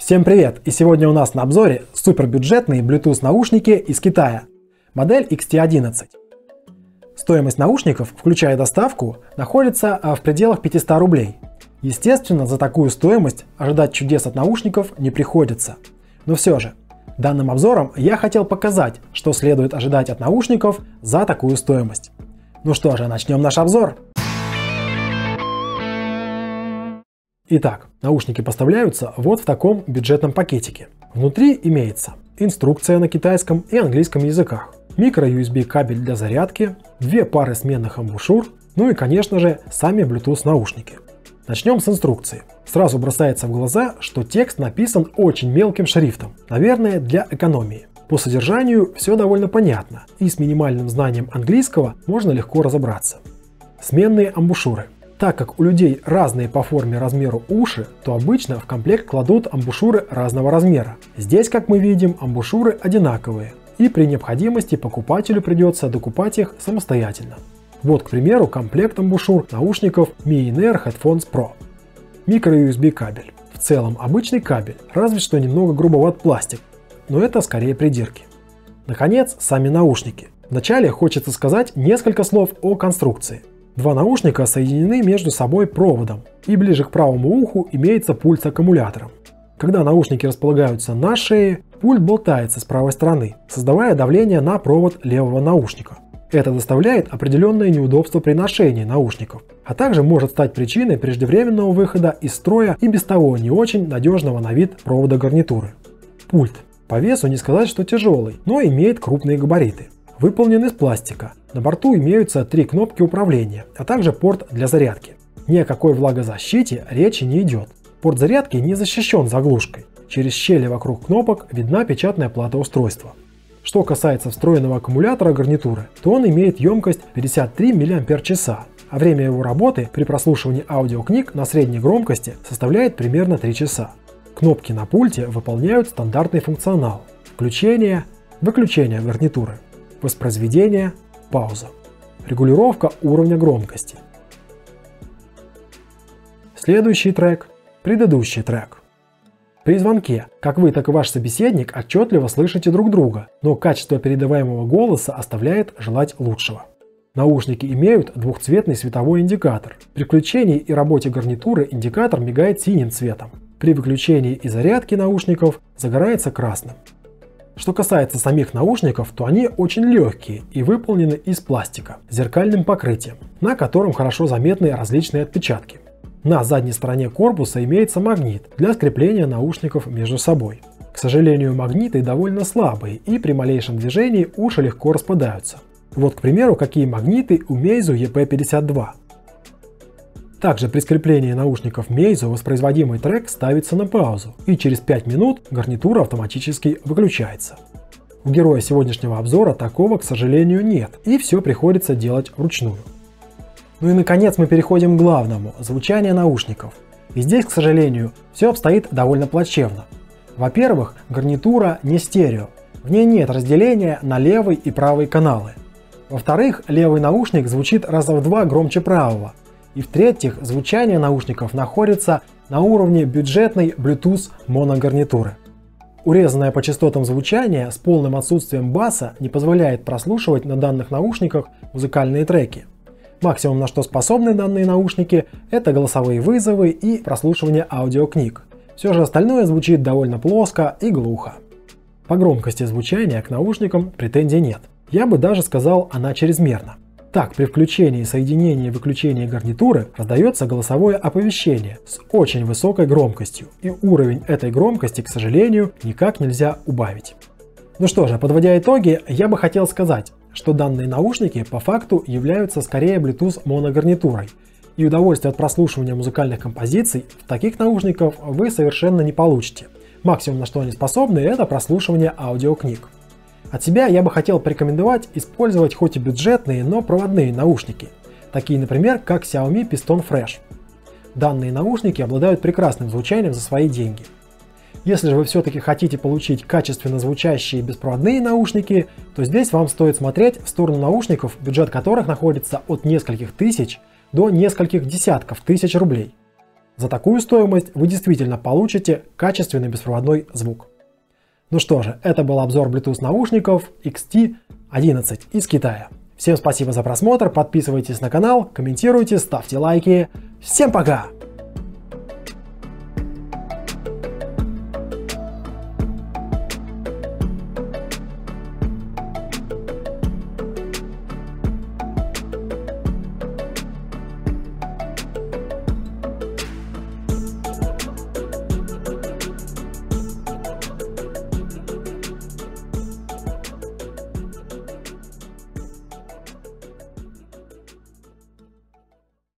Всем привет! И сегодня у нас на обзоре супербюджетные Bluetooth наушники из Китая. Модель XT11. Стоимость наушников, включая доставку, находится а, в пределах 500 рублей. Естественно, за такую стоимость ожидать чудес от наушников не приходится. Но все же, данным обзором я хотел показать, что следует ожидать от наушников за такую стоимость. Ну что же, начнем наш обзор. Итак, наушники поставляются вот в таком бюджетном пакетике. Внутри имеется инструкция на китайском и английском языках, микро-USB кабель для зарядки, две пары сменных амбушюр, ну и конечно же сами Bluetooth наушники. Начнем с инструкции. Сразу бросается в глаза, что текст написан очень мелким шрифтом, наверное для экономии. По содержанию все довольно понятно, и с минимальным знанием английского можно легко разобраться. Сменные амбушюры – так как у людей разные по форме размеру уши, то обычно в комплект кладут амбушюры разного размера. Здесь, как мы видим, амбушюры одинаковые, и при необходимости покупателю придется докупать их самостоятельно. Вот, к примеру, комплект амбушюр наушников Mi In-Ear Headphones Pro. Микро-USB кабель. В целом обычный кабель, разве что немного грубоват пластик, но это скорее придирки. Наконец, сами наушники. Вначале хочется сказать несколько слов о конструкции. Два наушника соединены между собой проводом, и ближе к правому уху имеется пульт с аккумулятором. Когда наушники располагаются на шее, пульт болтается с правой стороны, создавая давление на провод левого наушника. Это доставляет определенное неудобство при ношении наушников, а также может стать причиной преждевременного выхода из строя и без того не очень надежного на вид провода гарнитуры. Пульт. По весу не сказать, что тяжелый, но имеет крупные габариты. Выполнен из пластика, на борту имеются три кнопки управления, а также порт для зарядки. Ни о какой влагозащите речи не идет. Порт зарядки не защищен заглушкой. Через щели вокруг кнопок видна печатная плата устройства. Что касается встроенного аккумулятора гарнитуры, то он имеет емкость 53 мАч, а время его работы при прослушивании аудиокниг на средней громкости составляет примерно 3 часа. Кнопки на пульте выполняют стандартный функционал – включение, выключение гарнитуры, воспроизведение, Пауза. Регулировка уровня громкости. Следующий трек – предыдущий трек. При звонке, как вы, так и ваш собеседник отчетливо слышите друг друга, но качество передаваемого голоса оставляет желать лучшего. Наушники имеют двухцветный световой индикатор. При включении и работе гарнитуры индикатор мигает синим цветом. При выключении и зарядке наушников загорается красным. Что касается самих наушников, то они очень легкие и выполнены из пластика с зеркальным покрытием, на котором хорошо заметны различные отпечатки. На задней стороне корпуса имеется магнит для скрепления наушников между собой. К сожалению, магниты довольно слабые и при малейшем движении уши легко распадаются. Вот, к примеру, какие магниты у Meizu EP52. Также при скреплении наушников Meizu воспроизводимый трек ставится на паузу, и через 5 минут гарнитура автоматически выключается. У героя сегодняшнего обзора такого, к сожалению, нет, и все приходится делать вручную. Ну и наконец мы переходим к главному – звучание наушников. И здесь, к сожалению, все обстоит довольно плачевно. Во-первых, гарнитура не стерео, в ней нет разделения на левый и правый каналы. Во-вторых, левый наушник звучит раза в два громче правого, и в-третьих, звучание наушников находится на уровне бюджетной Bluetooth моногарнитуры. Урезанное по частотам звучание с полным отсутствием баса не позволяет прослушивать на данных наушниках музыкальные треки. Максимум на что способны данные наушники это голосовые вызовы и прослушивание аудиокниг. Все же остальное звучит довольно плоско и глухо. По громкости звучания к наушникам претензий нет. Я бы даже сказал, она чрезмерна. Так, при включении, соединении и выключении гарнитуры раздается голосовое оповещение с очень высокой громкостью, и уровень этой громкости, к сожалению, никак нельзя убавить. Ну что же, подводя итоги, я бы хотел сказать, что данные наушники по факту являются скорее Bluetooth моногарнитурой, и удовольствие от прослушивания музыкальных композиций в таких наушниках вы совершенно не получите. Максимум на что они способны это прослушивание аудиокниг. От себя я бы хотел порекомендовать использовать хоть и бюджетные, но проводные наушники, такие, например, как Xiaomi Piston Fresh. Данные наушники обладают прекрасным звучанием за свои деньги. Если же вы все-таки хотите получить качественно звучащие беспроводные наушники, то здесь вам стоит смотреть в сторону наушников, бюджет которых находится от нескольких тысяч до нескольких десятков тысяч рублей. За такую стоимость вы действительно получите качественный беспроводной звук. Ну что же, это был обзор Bluetooth наушников XT11 из Китая. Всем спасибо за просмотр, подписывайтесь на канал, комментируйте, ставьте лайки. Всем пока!